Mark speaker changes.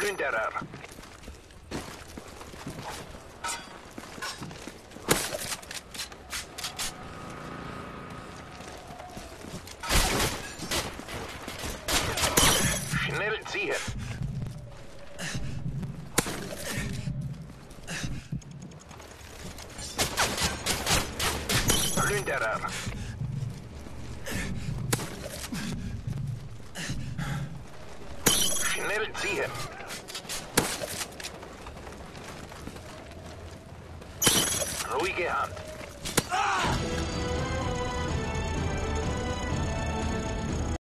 Speaker 1: Plünderer. Schnell ziehen. Plünderer. Schnell ziehen. ruhig Hand.